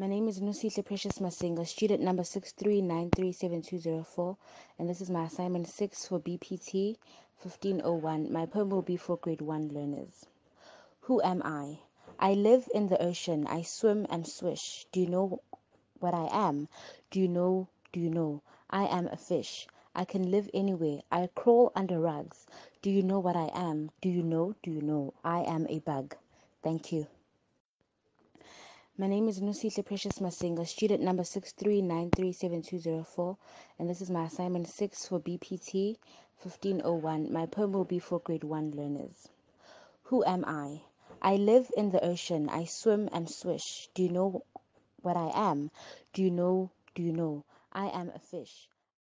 My name is Nosihle Precious Masinga, student number 63937204, and this is my assignment 6 for BPT 1501. My poem will be for grade 1 learners. Who am I? I live in the ocean, I swim and swish. Do you know what I am? Do you know? Do you know? I am a fish. I can live anywhere. I crawl under rugs. Do you know what I am? Do you know? Do you know? I am a bug. Thank you. My name is Nosihle Precious Masinga, student number 63937204, and this is my assignment 6 for BPT 1501. My poem will be for grade 1 learners. Who am I? I live in the ocean, I swim and swish. Do you know what I am? Do you know? Do you know? I am a fish.